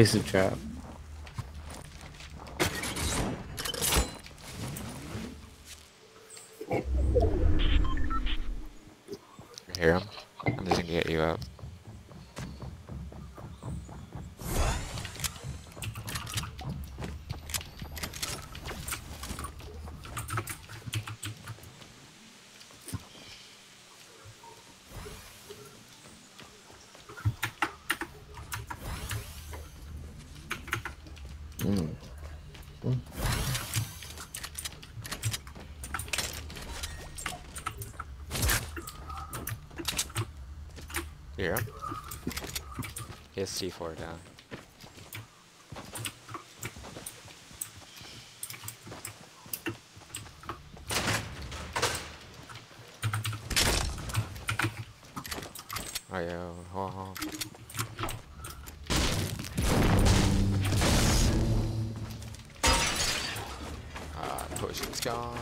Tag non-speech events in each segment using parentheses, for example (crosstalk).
Place a trap. Hear him? I'm just gonna get you out. Mm. You hear him? He has C4 down. Hold on, hold on. Ah, potion's gone.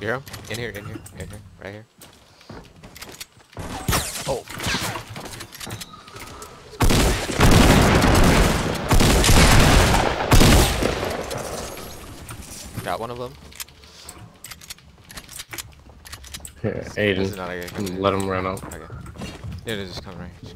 You hear him? In here, in here, in here, right here. Oh. Got one of them. Here, This is Aiden, not a good let him run out. Okay. Yeah, no, just come right.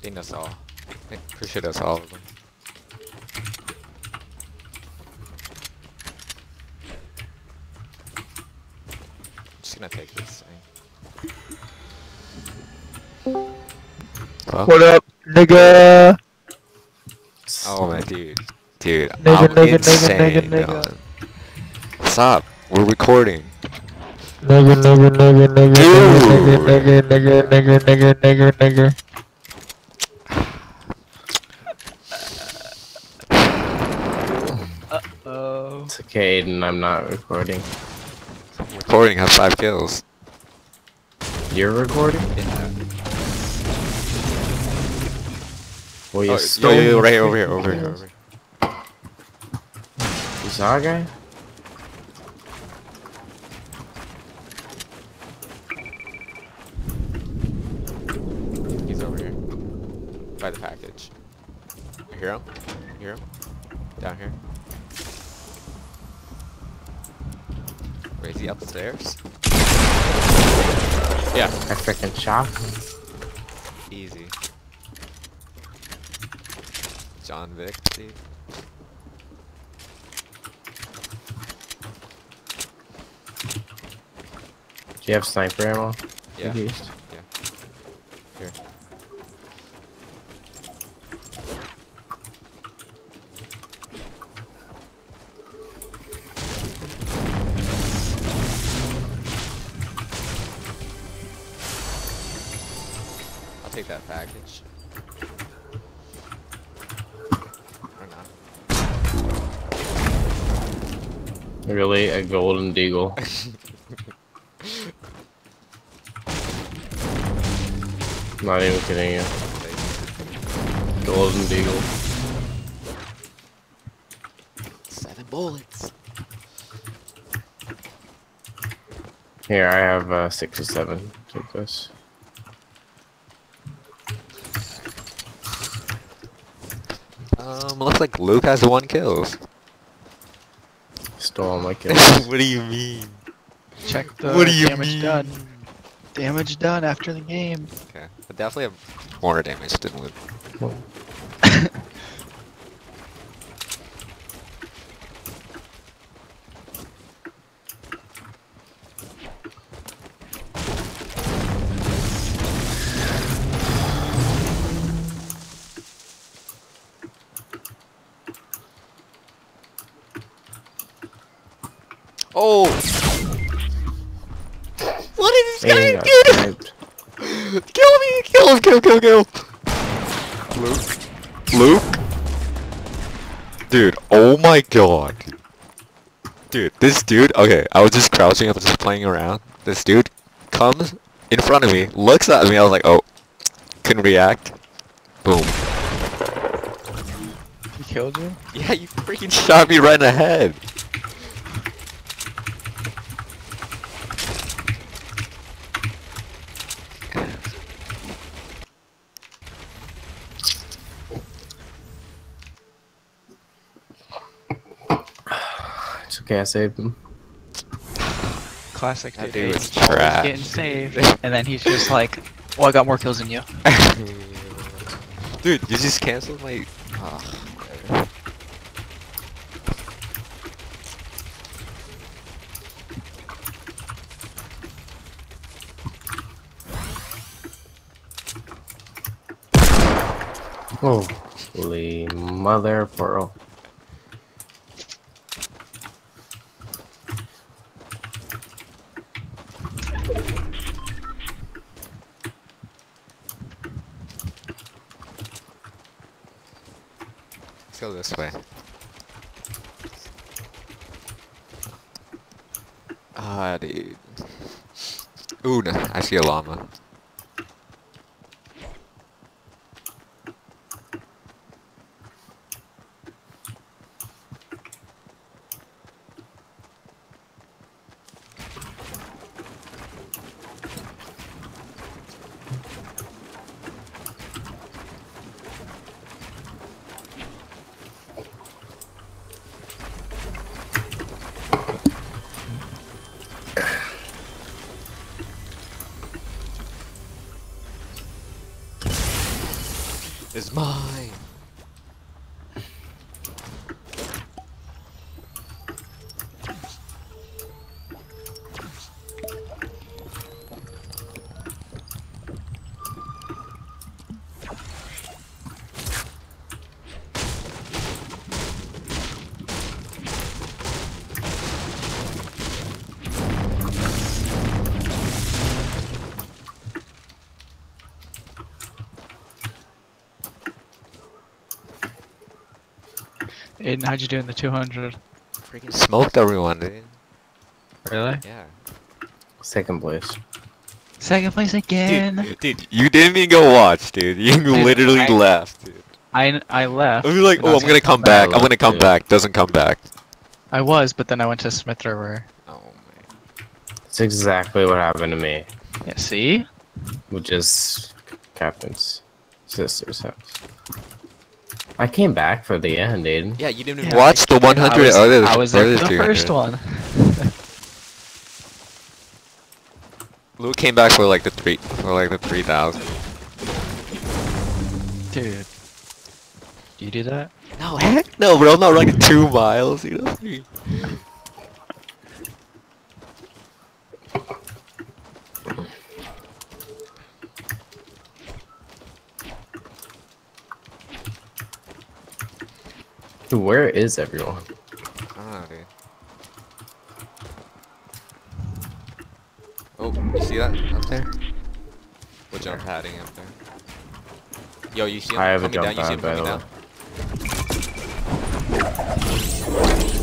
I think that's all. I think, pretty sure that's all of them. I'm just gonna take this thing. Well, What up, nigga? oh my dude, dude, Nigga, I'm nigga, nigga, insane, nigga, nigga. Dylan. Stop, we're recording. Nigga, nigga, nigga, nigga, Dude. nigga, nigga, nigga, nigga, nigga, nigga, nigga. Uh-oh. It's okay, Aiden, I'm not recording. Recording, have five kills. You're recording? Yeah. Well, you Oh, stole yo, yo, yo, my right here, over (laughs) here, over here, over here. You saw a guy? He's over here. By the package. You hear him? You hear him? Down here. Wait, is he upstairs? Yeah, I freaking shot him. easy. John Wick, dude. Do you have sniper ammo? Yeah, At Golden deagle. Not even kidding you. Golden deagle. bullets. Here, I have uh, six or seven. Take this. Um, looks like Luke has one kills. Stole all my (laughs) god. what do you mean? Check the What do you damage mean? done. Damage done after the game. Okay, I definitely have more damage than Luke. (laughs) Oh! What is this Aiden guy doing? (laughs) Kill me! Kill him! Kill, kill, kill! Luke? Luke? Dude, oh my god. Dude, this dude, okay, I was just crouching, I was just playing around. This dude comes in front of me, looks at me, I was like, oh, couldn't react. Boom. He killed you? Yeah, you freaking (laughs) shot me right in the head. Okay, I saved him. Classic That dude. dude was trash. Getting saved. and then he's just like, well, I got more kills than you. (laughs) Dude, you just canceled my... Ah, Oh, holy mother pearl. Let's go this way. Ah, dude. Ooh, I see a llama. It's mine. Aiden, how'd you do in the 200? Freaking smoked everyone, dude. Really? Yeah. Second place. Second place again. Dude, dude, you didn't even go watch, dude. You literally I- left, dude. I, I left. I oh, was like, oh, I'm gonna come back. back. I'm gonna come Yeah. back. Doesn't come back. I was, but then I went to Smith River. Oh man. It's exactly what happened to me, Yeah, see? which is Captain's sister's house. I came back for the end, dude. Yeah, you didn't Yeah, watch the 100 I was, other. I was there other for the 200. first one. (laughs) Luke came back for like the three, for like the 3,000. Dude. Do you do that? No, heck no, bro. I'm not running two miles. You know. Dude, Where is everyone? I don't know, dude. Oh, you see that up there? We're jump padding up there. Yo, you see him I have a coming down? jump You see him coming down?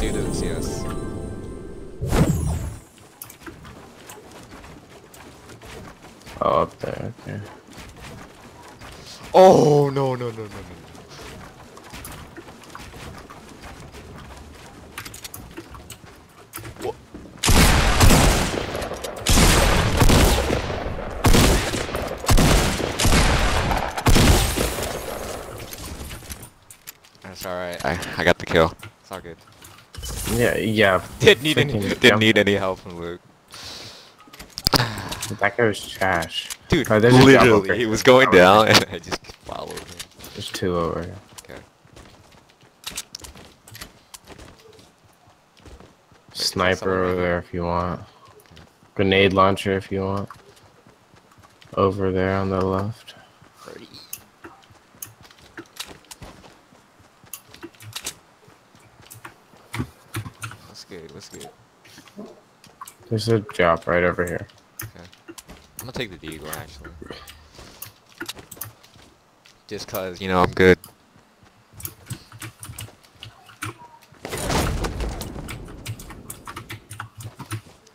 Dude doesn't see us. Oh, up there. Okay. Oh no no no no no! That's alright. I, I got the kill. It's all good. Yeah, yeah. Didn't need any, didn't jump. need any help from Luke. (sighs) That guy was trash. Dude, Oh, there's a jump over literally, he was going down and I just followed him. There's two over here. Okay. Sniper over there if you want. Grenade launcher if you want. Over there on the left. What's good? What's good? There's a drop right over here. Okay. I'm gonna take the Deagle actually. Just cause, you know, I'm good.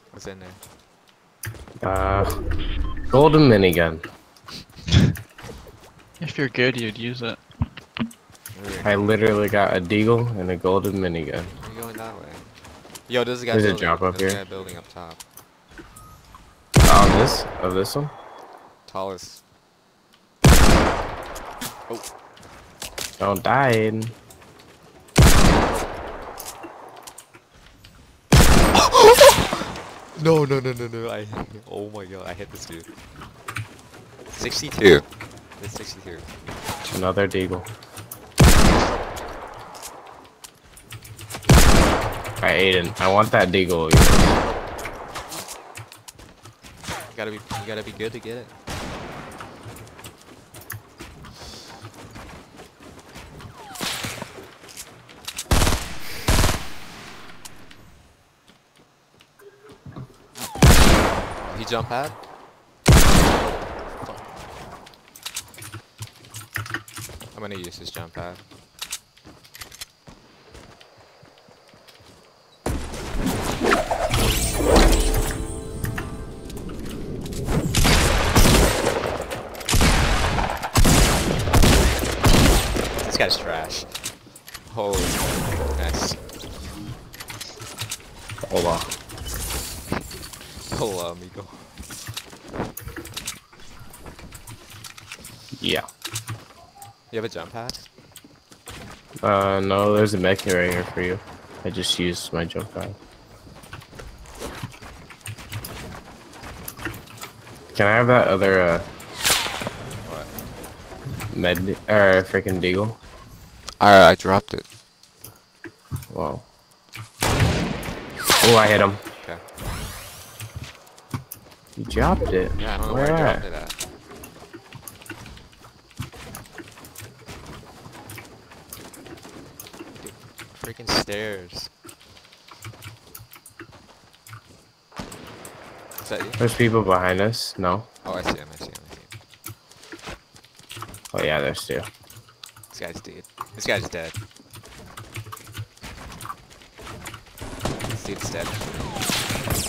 What's in there? Uh, golden minigun. (laughs) If you're good, you'd use it. I literally got a deagle and a golden minigun. are you going that way? Yo, there's a guy There's a building. drop up there's a here. guy building up top. On this? Of this one? Tallest. Oh. Don't die. (gasps) No, no, no, no, no. I. (laughs) Oh my god, I hit this dude. 62. It's 62. Another deagle. Alright, Aiden. I want that deagle. You gotta be, you gotta be good to get it. He jump pad? I'm gonna use his jump pad. Guy's trash. Holy. Hold on. Hola, amigo. Yeah. You have a jump pad? Uh, no, there's a mech right here for you. I just used my jump pad. Can I have that other, uh, What? med, or freaking deagle? Alright, I dropped it. Wow. Oh, I hit him. Okay. You dropped it. Yeah, I don't know Where where, I dropped it at. Freaking stairs. Is that you? There's people behind us. No. Oh, I see him, I see him, I see him. Oh yeah, there's two. This guy's dead. This guy's dead. This dude's dead.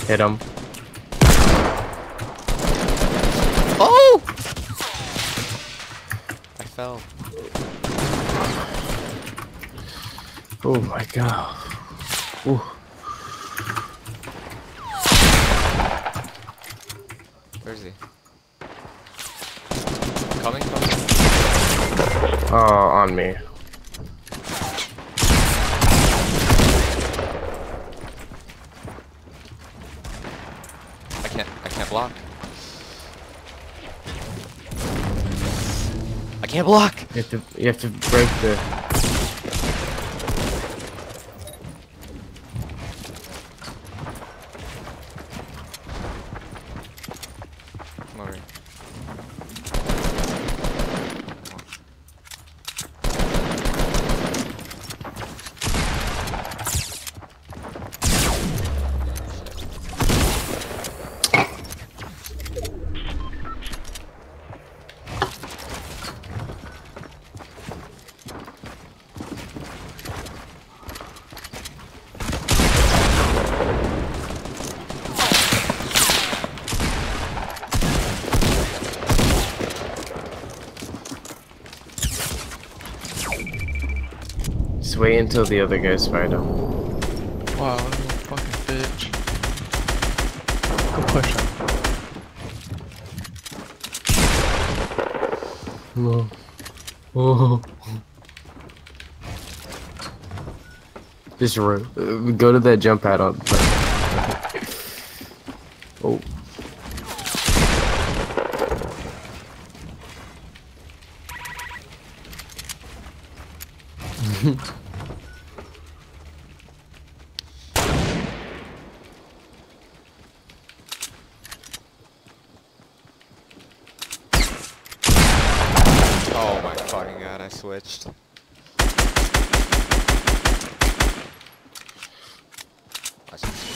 Hit him. Oh! I fell. Oh my god. Ooh. Where is he? Coming, coming. Oh, on me. I can't, I can't block. I can't block! You have to, you have to break the. Come over here. Just wait until the other guys find him. Wow, what little fucking bitch. Go push him. No. Oh. (laughs) Just ro- uh, go to that jump pad on. (laughs) oh. Oh (laughs) my fucking god, I switched. I switched.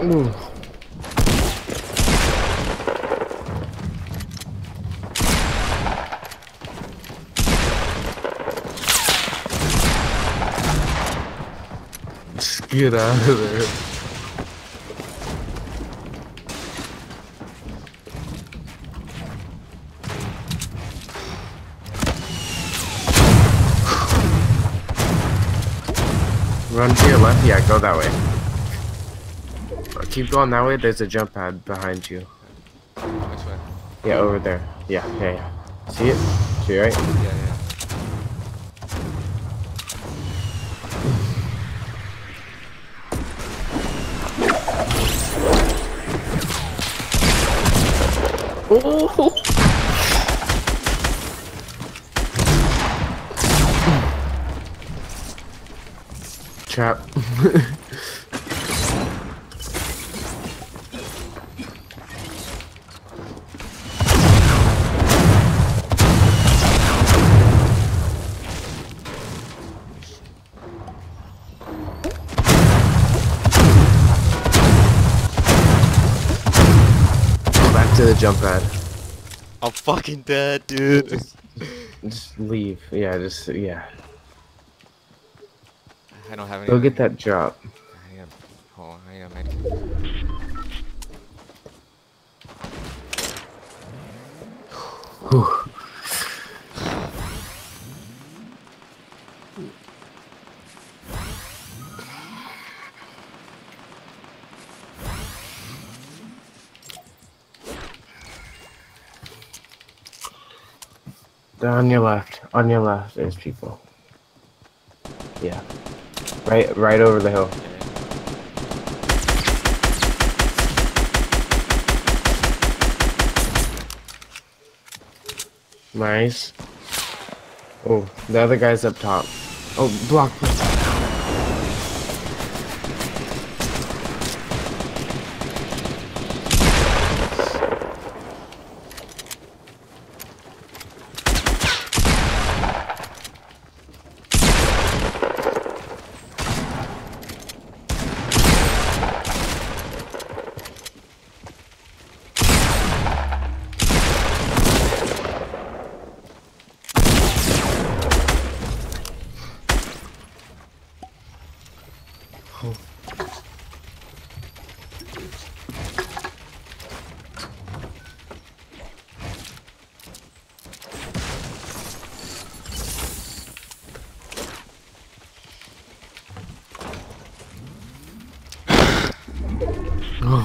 Ooh. Just get out of there. Run to your left, yeah, go that way. Keep going that way, there's a jump pad behind you. Which way? Yeah, over there. Yeah, yeah, yeah. See it? See right? Yeah, yeah. Oh! (laughs) Trap. (laughs) to the jump pad. I'm fucking dead, dude. (laughs) Just leave. Yeah, just yeah. I don't have any. Go get that drop. On. Hold on, man. Whew. On your left. On your left, there's people. Yeah. Right, right over the hill. Nice. Oh, the other guy's up top. Oh, block.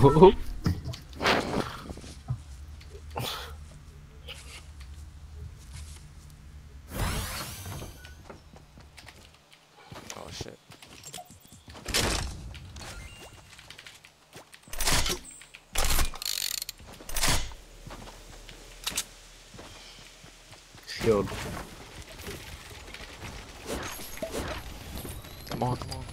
Oh. (laughs) Oh shit. Shield. Come on, come on,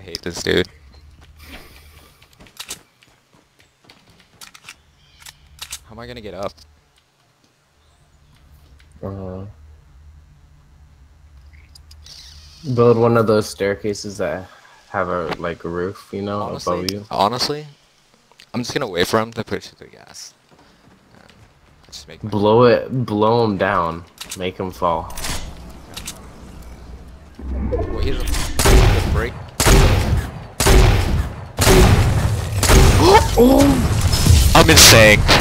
this dude. How am I gonna get up? Uh, build one of those staircases that have a like a roof, you know, Honestly, above you. honestly, I'm just gonna wait for him to push through the gas. Just make Blow it, blow him down, make him fall. Wait, he's a, he's a break. I'm insane.